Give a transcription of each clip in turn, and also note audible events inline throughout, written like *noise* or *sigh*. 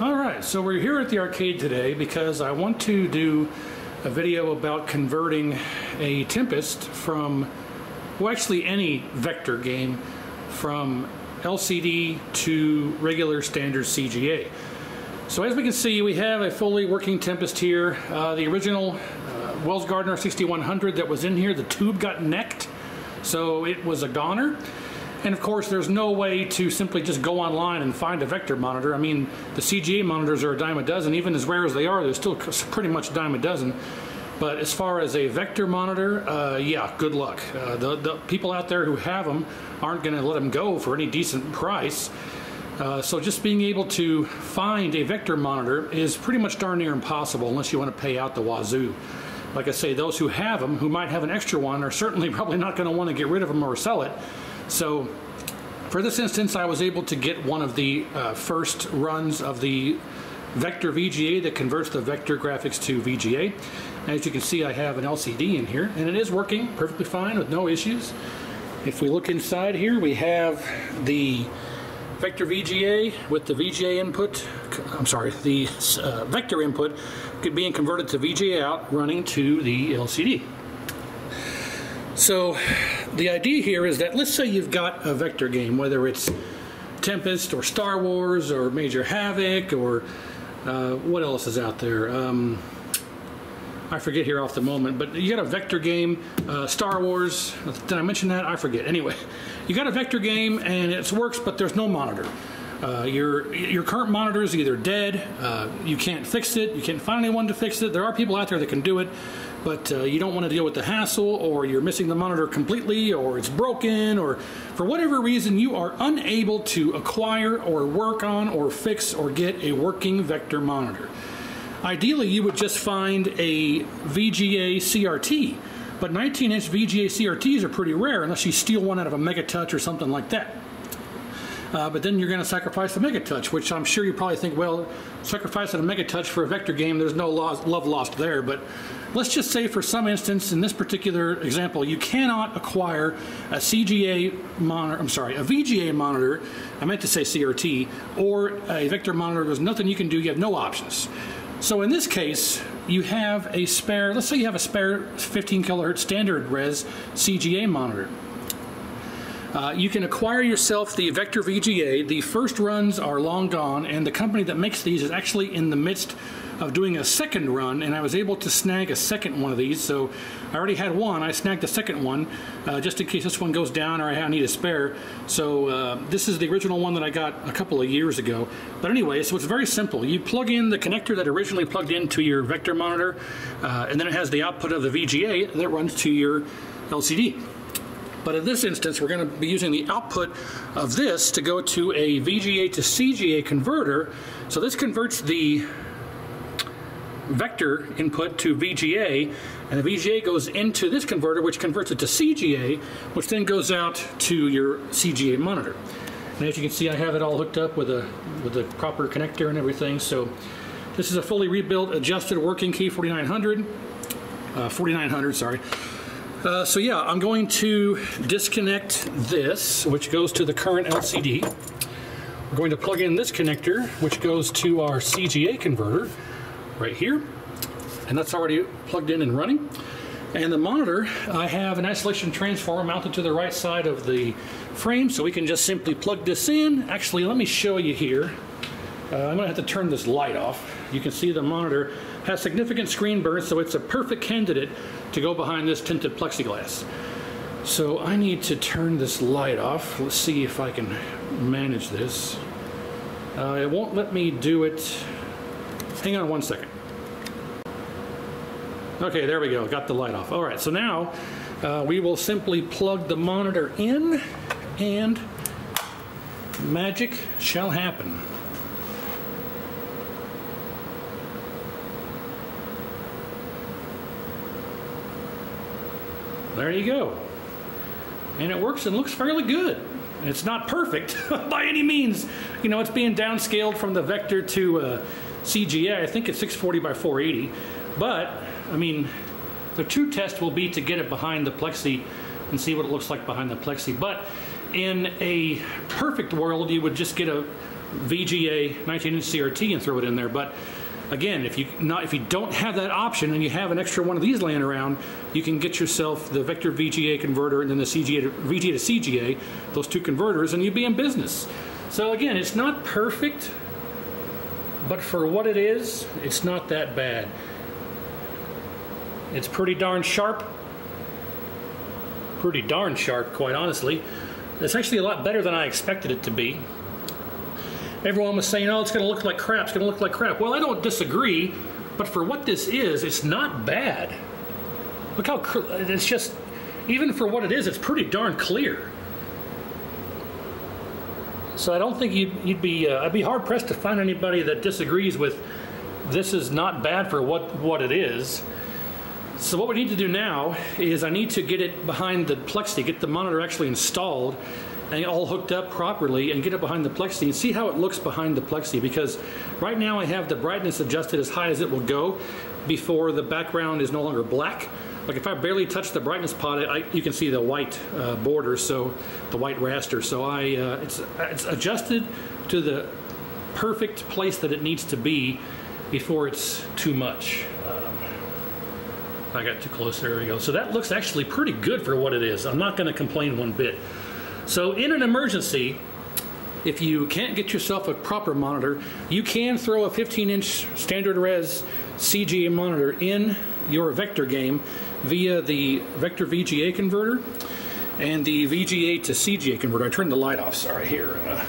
All right, so we're here at the arcade today because I want to do a video about converting a Tempest from, well actually any vector game, from LCD to regular standard CGA. So as we can see, we have a fully working Tempest here. Uh, the original uh, Wells Gardner 6100 that was in here, the tube got necked, so it was a goner. And of course, there's no way to simply just go online and find a vector monitor. I mean, the CGA monitors are a dime a dozen. Even as rare as they are, they're still pretty much a dime a dozen. But as far as a vector monitor, uh, yeah, good luck. Uh, the, the, people out there who have them aren't going to let them go for any decent price. Uh, so just being able to find a vector monitor is pretty much darn near impossible unless you want to pay out the wazoo. Like I say, those who have them, who might have an extra one, are certainly *laughs* probably not going to want to get rid of them or sell it. So for this instance, I was able to get one of the uh, first runs of the Vector VGA that converts the vector graphics to VGA. As you can see, I have an LCD in here, and it is working perfectly fine with no issues. If we look inside here, we have the vector VGA with the VGA input, I'm sorry, the uh, vector input being converted to VGA out running to the LCD. So the idea here is that let's say you've got a vector game, whether it's Tempest or Star Wars or Major Havoc or uh, what else is out there? Um, I forget here off the moment, but you got a vector game, uh, Star Wars. Did I mention that? I forget. Anyway, *laughs* you got a vector game and it works, but there's no monitor. Uh, your your current monitor is either dead, uh, you can't fix it, you can't find anyone to fix it. There are people out there that can do it, but uh, you don't want to deal with the hassle or you're missing the monitor completely or it's broken or for whatever reason you are unable to acquire or work on or fix or get a working vector monitor. Ideally you would just find a VGA CRT but 19 inch VGA CRTs are pretty rare unless you steal one out of a Megatouch or something like that. Uh, but then you're going to sacrifice the Megatouch, which I'm sure you probably think, well, sacrificing a Megatouch for a vector game, there's no love lost there. But let's just say for some instance, in this particular example, you cannot acquire a CGA monitor, I'm sorry, a VGA monitor, I meant to say CRT, or a vector monitor. There's nothing you can do. You have no options. So in this case, you have a spare, let's say you have a spare 15 kilohertz standard res CGA monitor. Uh, you can acquire yourself the Vector VGA. The first runs are long gone, and the company that makes these is actually in the midst of doing a second run, and I was able to snag a second one of these. So I already had one. I snagged the second one uh, just in case this one goes down or I need a spare. So uh, this is the original one that I got a couple of years ago. But anyway, so it's very simple. You plug in the connector that originally plugged into your vector monitor, uh, and then it has the output of the VGA that runs to your LCD. But in this instance, we're going to be using the output of this to go to a VGA to CGA converter. So this converts the vector input to VGA, and the VGA goes into this converter, which converts it to CGA, which then goes out to your CGA monitor. And as you can see, I have it all hooked up with a with the proper connector and everything. So this is a fully rebuilt, adjusted working K4900, uh, 4900, sorry. Uh, so yeah, I'm going to disconnect this, which goes to the current LCD. We're going to plug in this connector, which goes to our CGA converter right here. And that's already plugged in and running. And the monitor, I have an isolation transformer mounted to the right side of the frame, so we can just simply plug this in. Actually, let me show you here. Uh, I'm going to have to turn this light off. You can see the monitor has significant screen burn, so it's a perfect candidate to go behind this tinted plexiglass. So I need to turn this light off. Let's see if I can manage this. Uh, it won't let me do it. Hang on one second. Okay, there we go. Got the light off. All right, so now uh, we will simply plug the monitor in and magic shall happen. there you go. And it works and looks fairly good. It's not perfect *laughs* by any means. You know, it's being downscaled from the Vector to uh, CGA. I think it's 640 by 480. But, I mean, the true test will be to get it behind the Plexi and see what it looks like behind the Plexi. But in a perfect world, you would just get a VGA 19 inch CRT and throw it in there. But again, if you not if you don't have that option and you have an extra one of these laying around, you can get yourself the Vector VGA converter and then the CGA to, VGA to CGA, those two converters, and you'd be in business. So again, it's not perfect, but for what it is, it's not that bad. It's pretty darn sharp. Pretty darn sharp, quite honestly. It's actually a lot better than I expected it to be. Everyone was saying, oh, it's going to look like crap, it's going to look like crap. Well, I don't disagree, but for what this is, it's not bad. Look how, it's just, even for what it is, it's pretty darn clear. So I don't think you'd, you'd be, uh, I'd be hard pressed to find anybody that disagrees with this is not bad for what, what it is. So what we need to do now is I need to get it behind the plexi, get the monitor actually installed and all hooked up properly and get it behind the plexi and see how it looks behind the plexi because right now I have the brightness adjusted as high as it will go before the background is no longer black. Like if I barely touch the brightness pot, I, you can see the white uh, border, so the white raster. So I, uh, it's, it's adjusted to the perfect place that it needs to be before it's too much. Um, I got too close, there we go. So that looks actually pretty good for what it is. I'm not gonna complain one bit. So in an emergency, if you can't get yourself a proper monitor, you can throw a 15 inch standard res CGA monitor in your vector game via the vector VGA converter and the VGA to CGA converter. I turned the light off, sorry, here. Uh,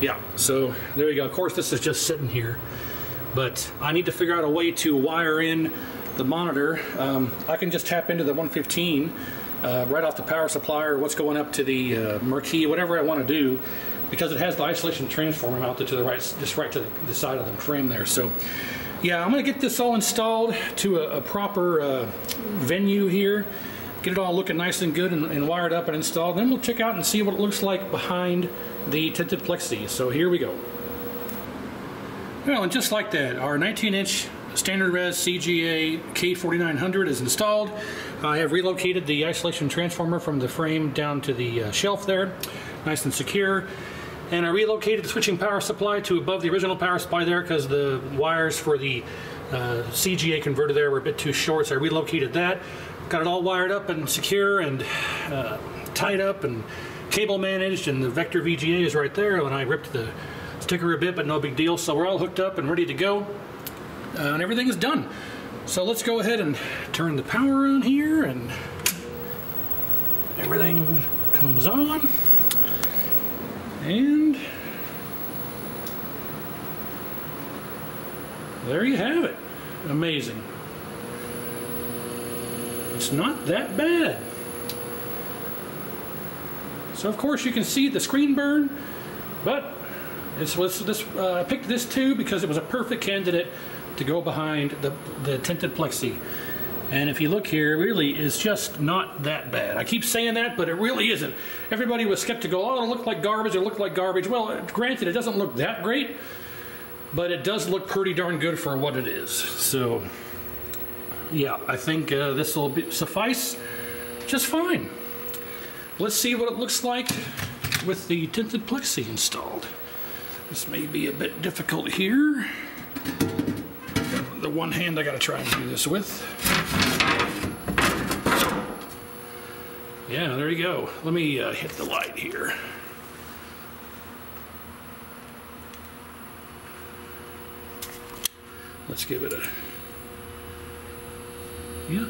yeah, so there you go. Of course, this is just sitting here, but I need to figure out a way to wire in the monitor. Um, I can just tap into the 115 uh, right off the power supply or what's going up to the uh, marquee, whatever I want to do, because it has the isolation transformer mounted to the right, just right to the, side of the frame there. So, yeah, I'm going to get this all installed to a, a proper uh, venue here, get it all looking nice and good and, and wired up and installed. Then we'll check out and see what it looks like behind the tinted plexi. So here we go. Well, and just like that, our 19-inch standard res CGA K4900 is installed. I have relocated the isolation transformer from the frame down to the uh, shelf there, nice and secure. And I relocated the switching power supply to above the original power supply there because the wires for the uh, CGA converter there were a bit too short, so I relocated that. Got it all wired up and secure and uh, tied up and cable managed, and the Vector VGA is right there. And I ripped the sticker a bit, but no big deal. So we're all hooked up and ready to go, uh, and everything is done. So let's go ahead and turn the power on here and everything comes on. And there you have it. Amazing. It's not that bad. So of course you can see the screen burn, but this was this uh, I picked this too because it was a perfect candidate to go behind the, the tinted plexi. And if you look here, it really is just not that bad. I keep saying that, but it really isn't. Everybody was skeptical, oh, it looked like garbage, it looked like garbage. Well, granted, it doesn't look that great, but it does look pretty darn good for what it is. So, yeah, I think uh, this will suffice just fine. Let's see what it looks like with the tinted plexi installed. This may be a bit difficult here the one hand I gotta try and do this with. Yeah, there you go. Let me uh, hit the light here. Let's give it a, yeah.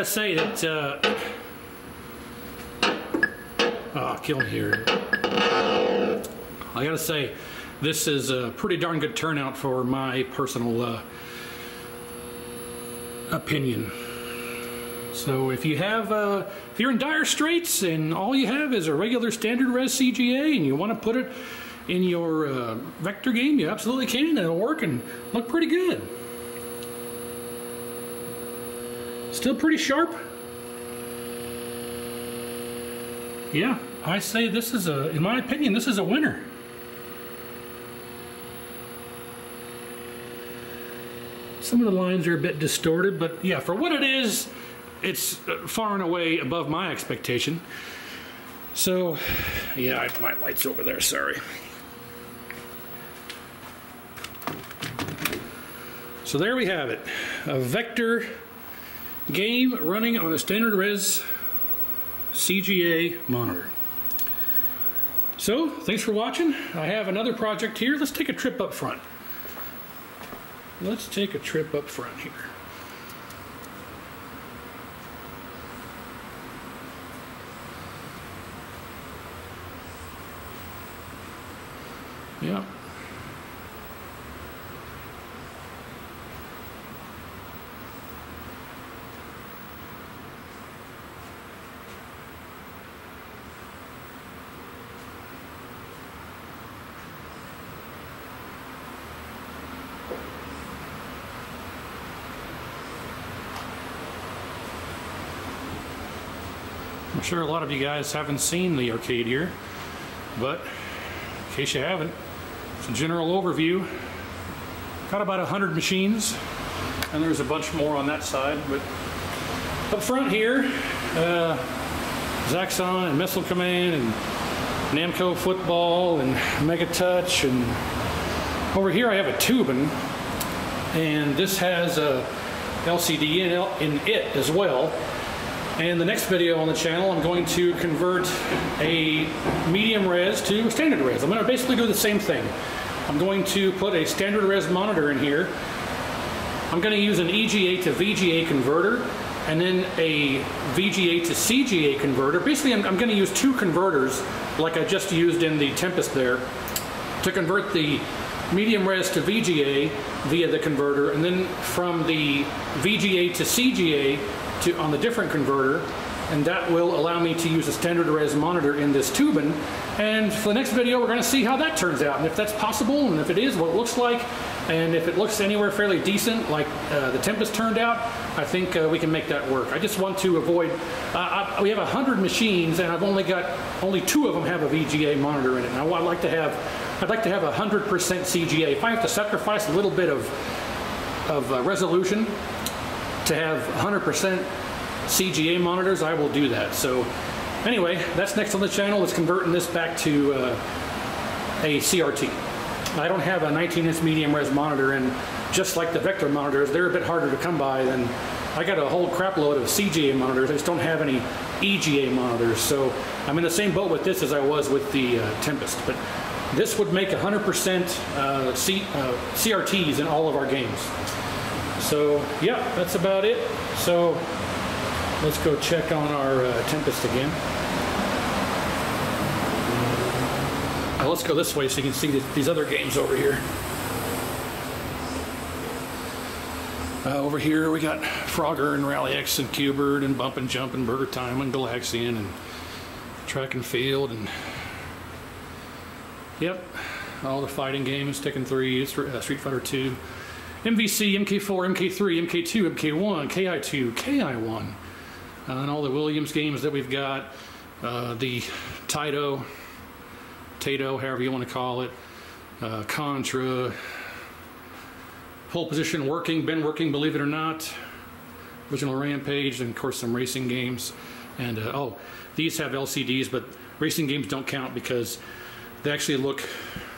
Gotta say that, uh, oh, kill me here. I gotta say, this is a pretty darn good turnout for my personal uh, opinion. So if you have, uh, if you're in dire straits and all you have is a regular standard res CGA and you want to put it in your uh, vector game, you absolutely can. And it'll work and look pretty good. Still pretty sharp. yeah, I say this is a, in my opinion, this is a winner. Some of the lines are a bit distorted, but yeah, for what it is, it's uh, far and away above my expectation. So, yeah, my light's over there, sorry. So there we have it, a vector game running on a standard res CGA monitor. So, thanks for watching. I have another project here. Let's take a trip up front. Let's take a trip up front here. Yeah. I'm sure a lot of you guys haven't seen the arcade here, but in case you haven't, it's a general overview. Got about 100 machines, and there's a bunch more on that side, but up front here, uh, Zaxxon and Missile Command and Namco Football and Mega Touch, and over here I have a Toobin, and this has a LCD in, in it as well. And the next video on the channel, I'm going to convert a medium res to standard res. I'm going to basically do the same thing. I'm going to put a standard res monitor in here. I'm going to use an EGA to VGA converter and then a VGA to CGA converter. Basically, I'm, I'm going to use two converters like I just used in the Tempest there to convert the medium res to VGA via the converter and then from the VGA to CGA to, on the different converter, and that will allow me to use a standard res monitor in this Toobin. And for the next video, we're going to see how that turns out, and if that's possible, and if it is, what it looks like, and if it looks anywhere fairly decent, like uh, the Tempest turned out, I think uh, we can make that work. I just want to avoid, uh, I, we have 100 machines, and I've only got, only two of them have a VGA monitor in it. Now I'd like to have, I'd like to have 100% CGA. If I have to sacrifice a little bit of, of uh, resolution to have 100% CGA monitors, I will do that. So anyway, that's next on the channel. Let's converting this back to uh, a CRT. I don't have a 19 inch medium res monitor and just like the vector monitors, they're a bit harder to come by than I got a whole crap load of CGA monitors. I just don't have any EGA monitors. So I'm in the same boat with this as I was with the uh, Tempest. But this would make 100% uh, C, uh, CRTs in all of our games. So yeah, that's about it. So let's go check on our uh, Tempest again. Uh, let's go this way so you can see these other games over here. Uh, over here we got Frogger and Rally X and Q*bert and Bump and Jump and Burger Time and Galaxian and Track and Field and yep, all the fighting games, Tekken 3, uh, Street Fighter 2. MVC, MK4, MK3, MK2, MK1, KI2, KI1, uh, and all the Williams games that we've got, uh, the Taito, Tato, however you want to call it, uh, Contra, pole position working, been working, believe it or not, original Rampage, and of course some racing games. And uh, oh, these have LCDs, but racing games don't count because they actually look,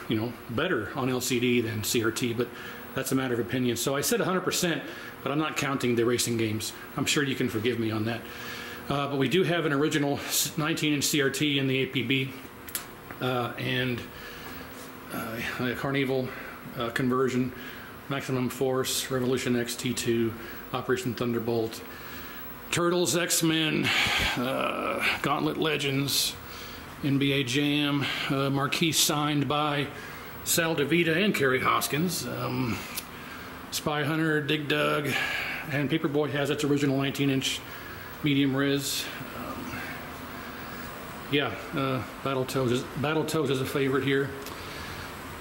you know, better on LCD than CRT. But that's a matter of opinion. So I said 100%, but I'm not counting the racing games. I'm sure you can forgive me on that. Uh, but we do have an original 19-inch CRT in the APB uh, and uh, a CarnEvil uh, conversion, Maximum Force, Revolution X T2, Operation Thunderbolt, Turtles, X-Men, uh, Gauntlet Legends, NBA Jam, uh, marquee signed by Sal DiVita and Kerry Hoskins. Um, Spy Hunter, Dig Dug, and Paperboy has its original 19-inch medium res. Um, yeah, uh, Battletoads is, Battletoads is a favorite here.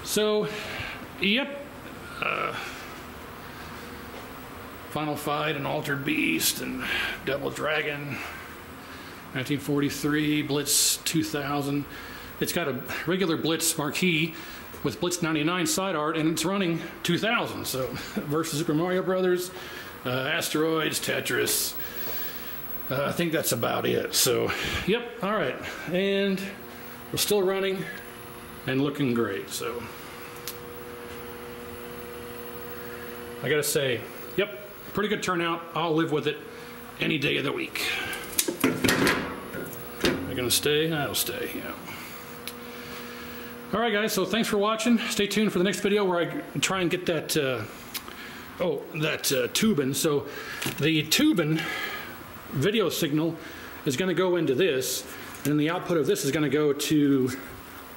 So, yep. Uh, Final Fight and Altered Beast and Double Dragon. 1943, Blitz 2000. It's got a regular Blitz marquee with Blitz 99 side art, and it's running 2000. So *laughs* versus Super Mario Brothers, uh, Asteroids, Tetris. Uh, I think that's about it. So, yep, all right. And we're still running and looking great. So, I gotta say, yep, pretty good turnout. I'll live with it any day of the week. I gonna stay? I'll stay, yeah. All right, guys, so thanks for watching. Stay tuned for the next video where I try and get that, uh, oh, that uh, Toobin. So the Toobin video signal is going to go into this, and the output of this is going to go to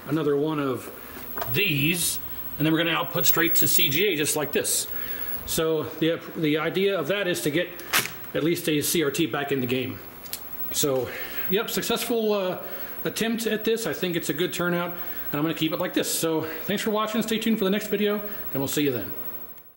another one of these, and then we're going to output straight to CGA just like this. So the, the idea of that is to get at least a CRT back in the game. So, yep, successful uh, attempt at this. I think it's a good turnout, and I'm going to keep it like this. So thanks for watching. Stay tuned for the next video, and we'll see you then.